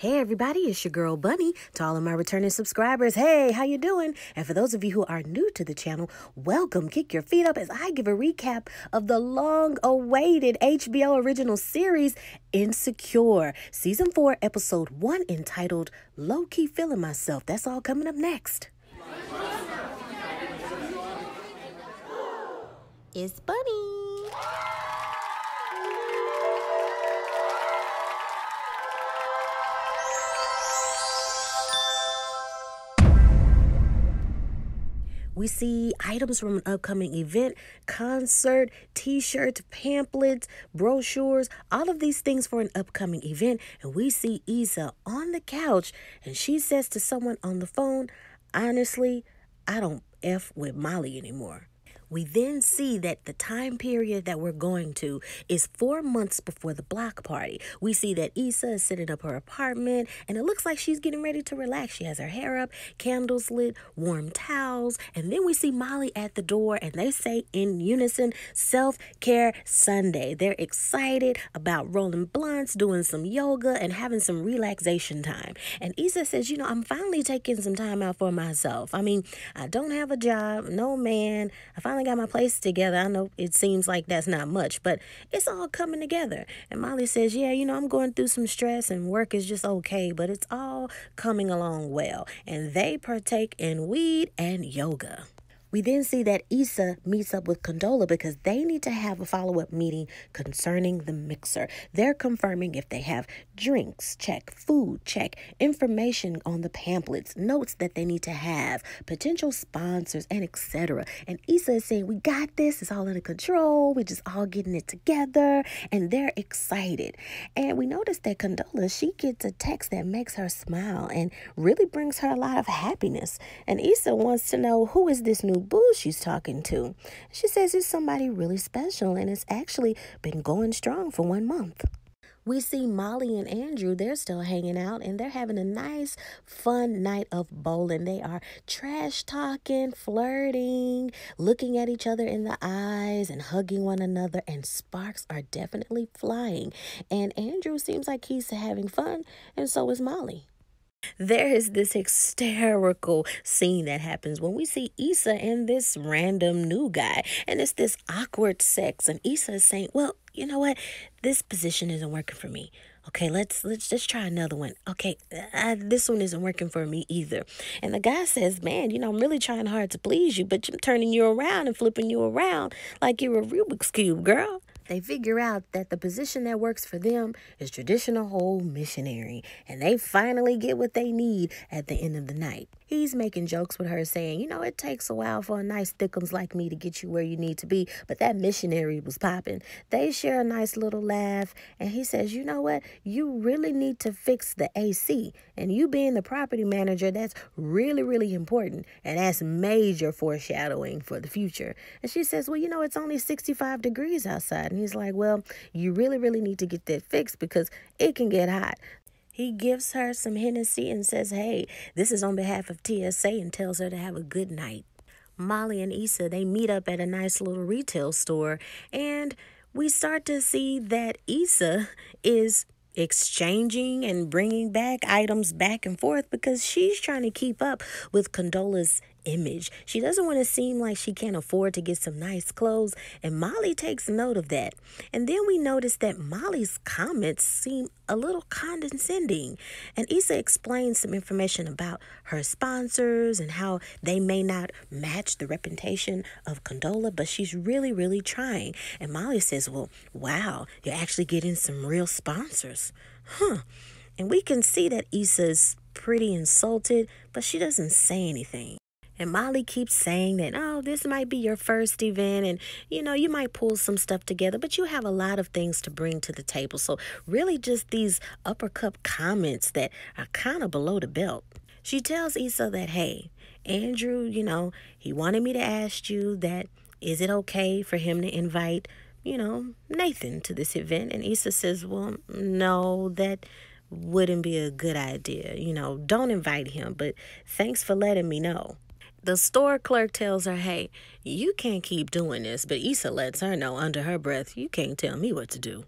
Hey everybody, it's your girl Bunny. To all of my returning subscribers, hey, how you doing? And for those of you who are new to the channel, welcome. Kick your feet up as I give a recap of the long-awaited HBO original series Insecure, season 4, episode 1 entitled Low Key Feeling Myself. That's all coming up next. It's Bunny. We see items from an upcoming event, concert, t shirts, pamphlets, brochures, all of these things for an upcoming event. And we see Issa on the couch and she says to someone on the phone, Honestly, I don't F with Molly anymore. We then see that the time period that we're going to is four months before the block party. We see that Issa is sitting up her apartment and it looks like she's getting ready to relax. She has her hair up, candles lit, warm towels, and then we see Molly at the door and they say in unison, Self Care Sunday. They're excited about rolling blunts, doing some yoga, and having some relaxation time. And Issa says, You know, I'm finally taking some time out for myself. I mean, I don't have a job, no man. I finally finally got my place together. I know it seems like that's not much, but it's all coming together. And Molly says, Yeah, you know, I'm going through some stress and work is just okay, but it's all coming along well. And they partake in weed and yoga. We then see that Issa meets up with Condola because they need to have a follow up meeting concerning the mixer. They're confirming if they have drinks, check, food, check, information on the pamphlets, notes that they need to have, potential sponsors, and etc. And Issa is saying, We got this, it's all under control, we're just all getting it together, and they're excited. And we notice that Condola, she gets a text that makes her smile and really brings her a lot of happiness. And Issa wants to know who is this new boo she's talking to. She says it's somebody really special and it's actually been going strong for one month. We see Molly and Andrew, they're still hanging out and they're having a nice, fun night of bowling. They are trash talking, flirting, looking at each other in the eyes, and hugging one another, and sparks are definitely flying. And Andrew seems like he's having fun, and so is Molly. There is this hysterical scene that happens when we see Issa and this random new guy, and it's this awkward sex. And Issa is saying, "Well, you know what? This position isn't working for me. Okay, let's let's just try another one. Okay, uh, this one isn't working for me either." And the guy says, "Man, you know, I'm really trying hard to please you, but I'm turning you around and flipping you around like you're a Rubik's cube, girl." They figure out that the position that works for them is traditional home missionary, and they finally get what they need at the end of the night. He's making jokes with her, saying, You know, it takes a while for a nice thickums like me to get you where you need to be, but that missionary was popping. They share a nice little laugh, and he says, You know what? You really need to fix the AC. And you being the property manager, that's really, really important. And that's major foreshadowing for the future. And she says, Well, you know, it's only 65 degrees outside. And he's like, Well, you really, really need to get that fixed because it can get hot. He gives her some Hennessy and says, Hey, this is on behalf of TSA and tells her to have a good night. Molly and Issa, they meet up at a nice little retail store and we start to see that Issa is exchanging and bringing back items back and forth because she's trying to keep up with Condola's image. She doesn't want to seem like she can't afford to get some nice clothes, and Molly takes note of that. And then we notice that Molly's comments seem a little condescending. And Issa explains some information about her sponsors and how they may not match the reputation of Condola, but she's really, really trying. And Molly says, Well, wow, you're actually getting some real sponsors. Huh. And we can see that Issa's pretty insulted, but she doesn't say anything. And Molly keeps saying that, oh, this might be your first event and, you know, you might pull some stuff together, but you have a lot of things to bring to the table. So, really, just these upper cup comments that are kind of below the belt. She tells Issa that, hey, Andrew, you know, he wanted me to ask you that is it okay for him to invite, you know, Nathan to this event? And Issa says, well, no, that wouldn't be a good idea. You know, don't invite him, but thanks for letting me know. The store clerk tells her, hey, you can't keep doing this, but Issa lets her know under her breath, you can't tell me what to do.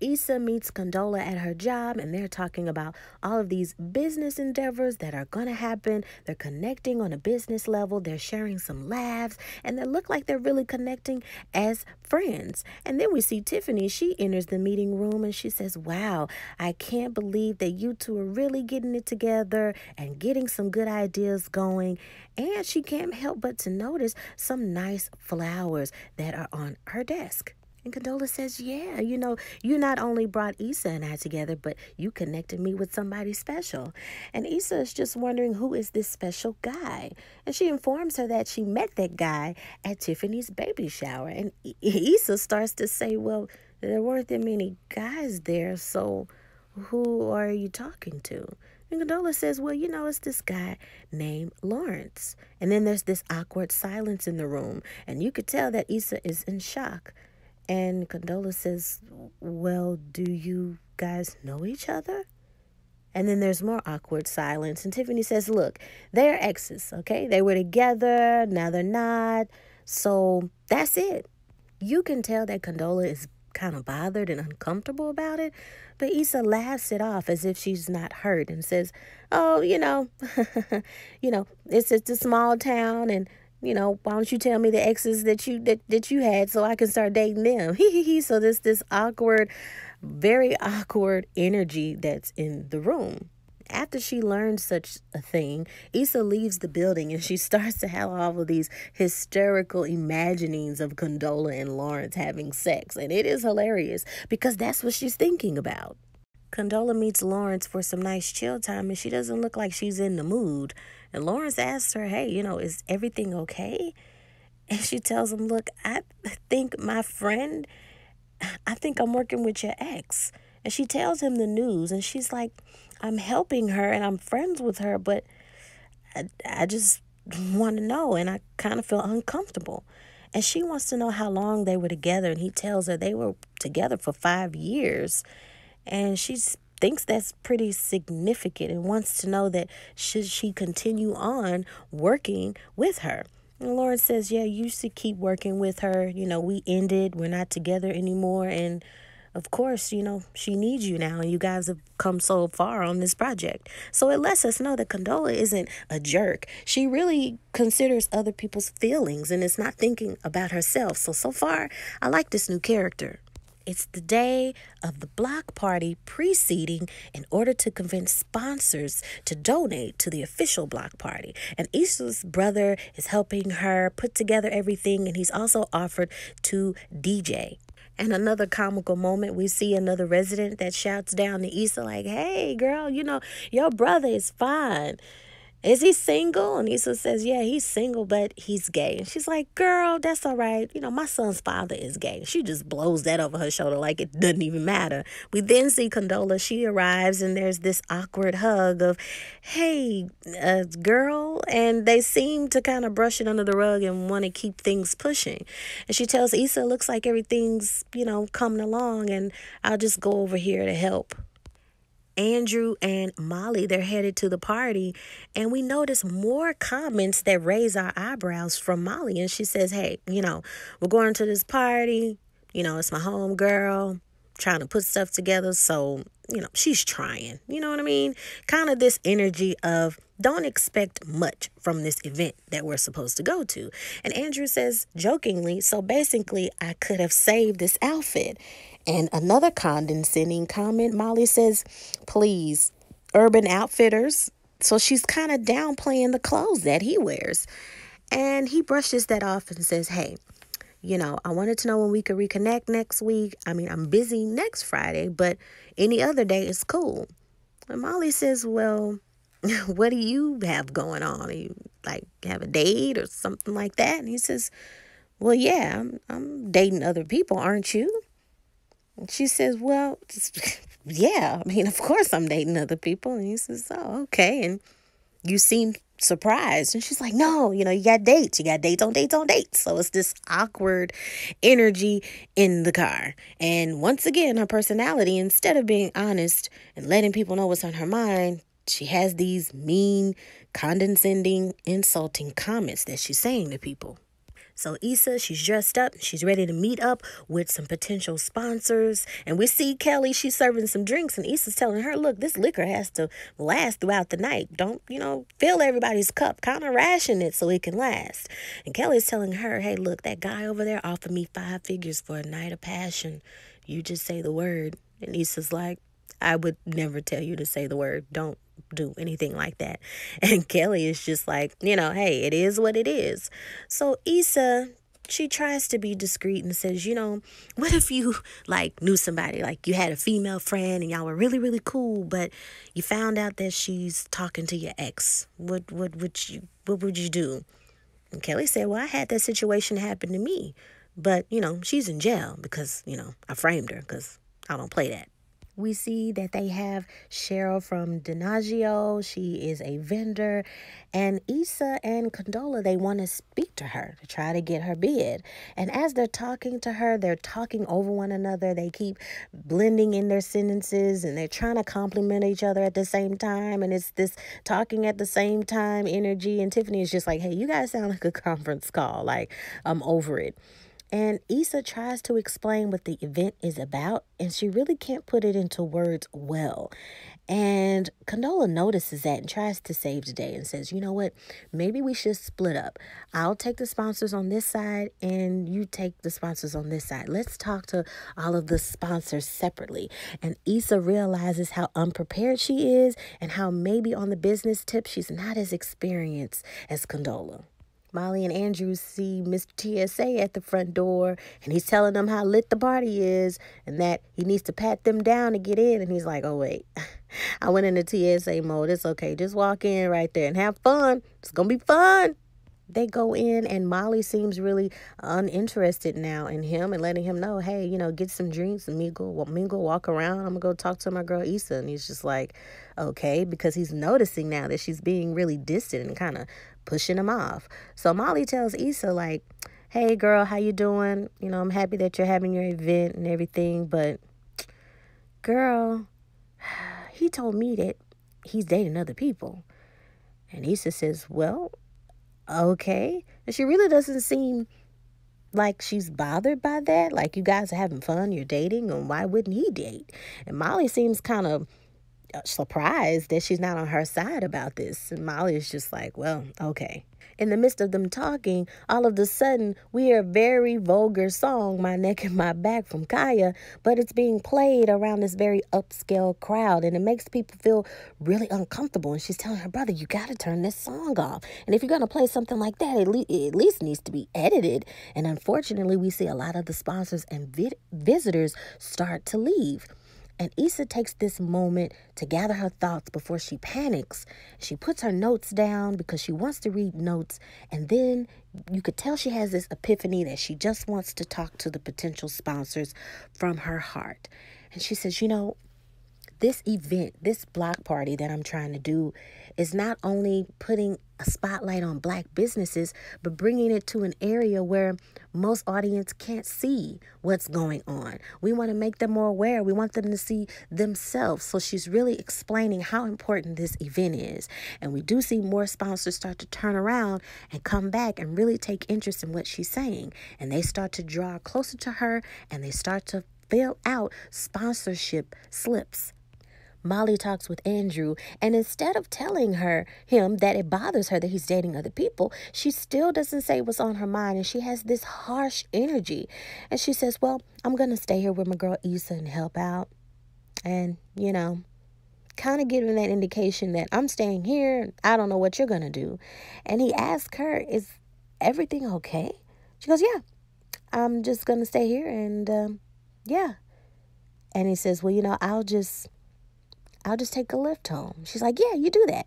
Issa meets Condola at her job, and they're talking about all of these business endeavors that are going to happen. They're connecting on a business level, they're sharing some laughs, and they look like they're really connecting as friends. And then we see Tiffany. She enters the meeting room and she says, Wow, I can't believe that you two are really getting it together and getting some good ideas going. And she can't help but to notice some nice flowers that are on her desk. And Condola says, Yeah, you know, you not only brought Issa and I together, but you connected me with somebody special. And Issa is just wondering who is this special guy. And she informs her that she met that guy at Tiffany's baby shower. And Issa starts to say, Well, there weren't that many guys there, so who are you talking to? And Condola says, Well, you know, it's this guy named Lawrence. And then there's this awkward silence in the room. And you could tell that Issa is in shock. And Condola says, Well, do you guys know each other? And then there's more awkward silence. And Tiffany says, Look, they're exes, okay? They were together, now they're not. So that's it. You can tell that Condola is kind of bothered and uncomfortable about it, but Issa laughs it off as if she's not hurt and says, "Oh, you know, you know, it's it's a small town and you know, why don't you tell me the exes that you that, that you had so I can start dating them? He he he. So this this awkward, very awkward energy that's in the room. After she learns such a thing, Issa leaves the building and she starts to have all of these hysterical imaginings of Condola and Lawrence having sex. And it is hilarious because that's what she's thinking about. Condola meets Lawrence for some nice chill time and she doesn't look like she's in the mood. And Lawrence asks her, Hey, you know, is everything okay? And she tells him, Look, I think my friend, I think I'm working with your ex. And she tells him the news and she's like, I'm helping her and I'm friends with her, but I, I just want to know and I kind of feel uncomfortable. And she wants to know how long they were together. And he tells her they were together for five years. And she thinks that's pretty significant and wants to know that should she continue on working with her. And Lawrence says, Yeah, you should keep working with her. You know, we ended, we're not together anymore. And of course, you know, she needs you now, and you guys have come so far on this project. So it lets us know that Condola isn't a jerk. She really considers other people's feelings and is not thinking about herself. So, so far, I like this new character. It's the day of the block party preceding in order to convince sponsors to donate to the official block party. And Issa's brother is helping her put together everything, and he's also offered to DJ. And another comical moment, we see another resident that shouts down to Issa, like, hey, girl, you know, your brother is fine. Is he single? And Issa says, Yeah, he's single, but he's gay. And she's like, Girl, that's all right. You know, my son's father is gay. She just blows that over her shoulder like it doesn't even matter. We then see Condola. She arrives, and there's this awkward hug of, Hey, uh, girl. And they seem to kind of brush it under the rug and want to keep things pushing. And she tells Issa, Looks like everything's, you know, coming along, and I'll just go over here to help. Andrew and Molly, they're headed to the party. And we notice more comments that raise our eyebrows from Molly. And she says, Hey, you know, we're going to this party. You know, it's my home girl trying to put stuff together. So, you know, she's trying. You know what I mean? Kind of this energy of don't expect much from this event that we're supposed to go to. And Andrew says jokingly, so basically, I could have saved this outfit. And another condescending comment, Molly says, please, Urban Outfitters. So she's kind of downplaying the clothes that he wears. And he brushes that off and says, hey, you know, I wanted to know when we could reconnect next week. I mean, I'm busy next Friday, but any other day is cool. And Molly says, well, what do you have going on? you like have a date or something like that? And he says, well, yeah, I'm, I'm dating other people, aren't you? She says, Well, yeah, I mean, of course I'm dating other people. And he says, Oh, okay. And you seem surprised. And she's like, No, you know, you got dates. You got dates on dates on dates. So it's this awkward energy in the car. And once again, her personality, instead of being honest and letting people know what's on her mind, she has these mean, condescending, insulting comments that she's saying to people. So Issa, she's dressed up. She's ready to meet up with some potential sponsors. And we see Kelly, she's serving some drinks. And Issa's telling her, look, this liquor has to last throughout the night. Don't, you know, fill everybody's cup. Kind of ration it so it can last. And Kelly's telling her, hey, look, that guy over there offered me five figures for a night of passion. You just say the word. And Issa's like, I would never tell you to say the word. Don't do anything like that. And Kelly is just like, you know, hey, it is what it is. So Issa, she tries to be discreet and says, you know, what if you like knew somebody, like you had a female friend and y'all were really, really cool, but you found out that she's talking to your ex. What what would you what would you do? And Kelly said, Well, I had that situation happen to me. But, you know, she's in jail because, you know, I framed her because I don't play that. We see that they have Cheryl from Diageo. She is a vendor. And Issa and Condola, they want to speak to her to try to get her bid. And as they're talking to her, they're talking over one another. They keep blending in their sentences and they're trying to compliment each other at the same time. And it's this talking at the same time energy. And Tiffany is just like, hey, you guys sound like a conference call. Like, I'm over it. And Issa tries to explain what the event is about, and she really can't put it into words well. And Condola notices that and tries to save the day and says, you know what, maybe we should split up. I'll take the sponsors on this side and you take the sponsors on this side. Let's talk to all of the sponsors separately. And Issa realizes how unprepared she is and how maybe on the business tip she's not as experienced as Condola. Molly and Andrew see Mr. TSA at the front door, and he's telling them how lit the party is and that he needs to pat them down to get in. And he's like, oh, wait, I went into TSA mode. It's okay. Just walk in right there and have fun. It's going to be fun. They go in, and Molly seems really uninterested now in him and letting him know, hey, you know, get some drinks and mingle, mingle, walk around. I'm to go talk to my girl Issa. And he's just like, okay, because he's noticing now that she's being really distant and kind of pushing him off. So Molly tells Issa like, "Hey girl, how you doing? You know, I'm happy that you're having your event and everything, but girl, he told me that he's dating other people." And Issa says, "Well, okay." And she really doesn't seem like she's bothered by that. Like you guys are having fun, you're dating, and why wouldn't he date? And Molly seems kind of Uh, surprised that she's not on her side about this. And Molly is just like, well, okay. In the midst of them talking, all of a sudden, we hear a very vulgar song, My Neck and My Back from Khia, but it's being played around this very upscale crowd, and it makes people feel really uncomfortable. And she's telling her brother, You got to turn this song off. And if you're going to play something like that, it, le- it at least needs to be edited. And unfortunately, we see a lot of the sponsors and visitors start to leave. And Issa takes this moment to gather her thoughts before she panics. She puts her notes down because she wants to read notes. And then you could tell she has this epiphany that she just wants to talk to the potential sponsors from her heart. And she says, You know, this event, this block party that I'm trying to do, is not only putting a spotlight on black businesses, but bringing it to an area where most audience can't see what's going on. We want to make them more aware. We want them to see themselves. So she's really explaining how important this event is. And we do see more sponsors start to turn around and come back and really take interest in what she's saying. And they start to draw closer to her and they start to fill out sponsorship slips Molly talks with Andrew, and instead of telling her him that it bothers her that he's dating other people, she still doesn't say what's on her mind, and she has this harsh energy. And she says, "Well, I'm gonna stay here with my girl Issa and help out." And you know, kind of giving that indication that I'm staying here. I don't know what you're gonna do. And he asks her, "Is everything okay?" She goes, "Yeah, I'm just gonna stay here, and um, yeah." And he says, "Well, you know, I'll just." I'll just take a lift home. She's like, Yeah, you do that.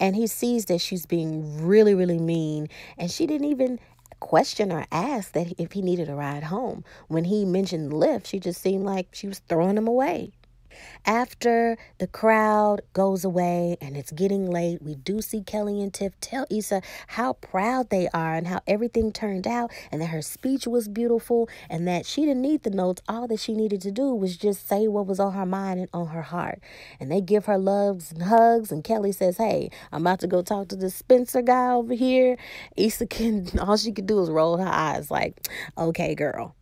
And he sees that she's being really, really mean. And she didn't even question or ask that if he needed a ride home. When he mentioned Lyft, she just seemed like she was throwing him away. After the crowd goes away and it's getting late, we do see Kelly and Tiff tell Issa how proud they are and how everything turned out and that her speech was beautiful and that she didn't need the notes. All that she needed to do was just say what was on her mind and on her heart. And they give her loves and hugs. And Kelly says, Hey, I'm about to go talk to the Spencer guy over here. Issa can, all she could do is roll her eyes like, Okay, girl.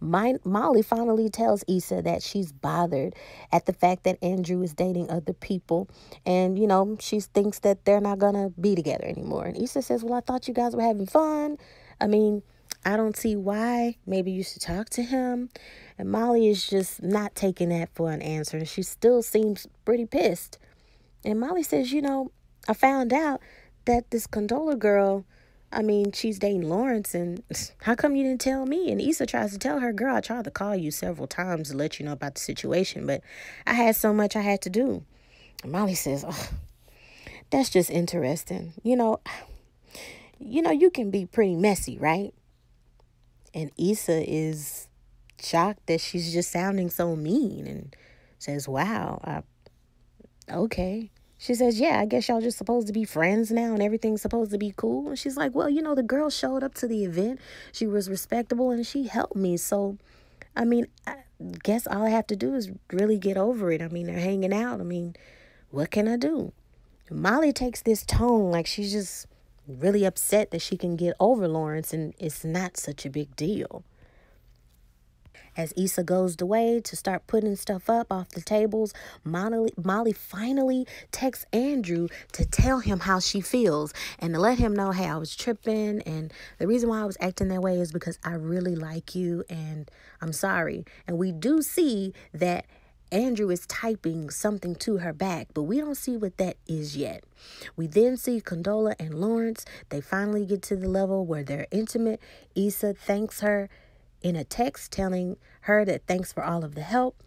My, Molly finally tells Issa that she's bothered at the fact that Andrew is dating other people. And, you know, she thinks that they're not going to be together anymore. And Issa says, Well, I thought you guys were having fun. I mean, I don't see why. Maybe you should talk to him. And Molly is just not taking that for an answer. And she still seems pretty pissed. And Molly says, You know, I found out that this Condola girl I mean, she's dating Lawrence, and how come you didn't tell me? And Issa tries to tell her, girl, I tried to call you several times to let you know about the situation, but I had so much I had to do. And Molly says, oh, that's just interesting. You know, you know, you can be pretty messy, right? And Issa is shocked that she's just sounding so mean and says, wow, I, okay. She says, Yeah, I guess y'all just supposed to be friends now and everything's supposed to be cool. And she's like, Well, you know, the girl showed up to the event. She was respectable and she helped me. So, I mean, I guess all I have to do is really get over it. I mean, they're hanging out. I mean, what can I do? Molly takes this tone like she's just really upset that she can get over Lawrence and it's not such a big deal. As Issa goes away to start putting stuff up off the tables, Molly, Molly finally texts Andrew to tell him how she feels and to let him know, hey, I was tripping. And the reason why I was acting that way is because I really like you and I'm sorry. And we do see that Andrew is typing something to her back, but we don't see what that is yet. We then see Condola and Lawrence. They finally get to the level where they're intimate. Issa thanks her in a text telling her that thanks for all of the help.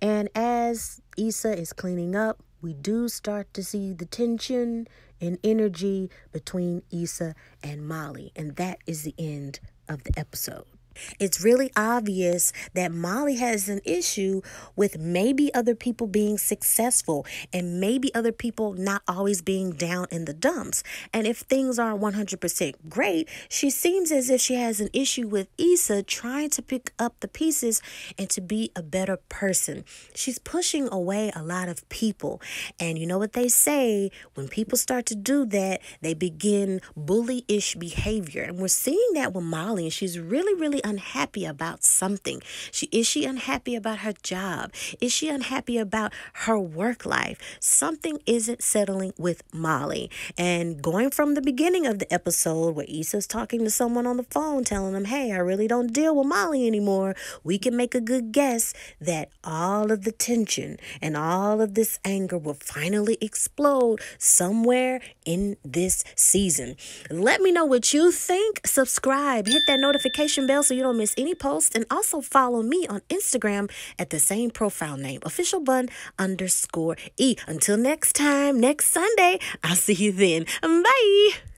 And as Issa is cleaning up, we do start to see the tension and energy between Issa and Molly. And that is the end of the episode. It's really obvious that Molly has an issue with maybe other people being successful and maybe other people not always being down in the dumps. And if things aren't 100% great, she seems as if she has an issue with Issa trying to pick up the pieces and to be a better person. She's pushing away a lot of people. And you know what they say when people start to do that, they begin bully-ish behavior. And we're seeing that with Molly, and she's really, really unhappy about something? She is she unhappy about her job? Is she unhappy about her work life? Something isn't settling with Molly. And going from the beginning of the episode where Issa's talking to someone on the phone telling them, "Hey, I really don't deal with Molly anymore." We can make a good guess that all of the tension and all of this anger will finally explode somewhere in this season. Let me know what you think. Subscribe, hit that notification bell so you don't miss any posts, and also follow me on Instagram at the same profile name, official bun underscore e. Until next time, next Sunday, I'll see you then. Bye.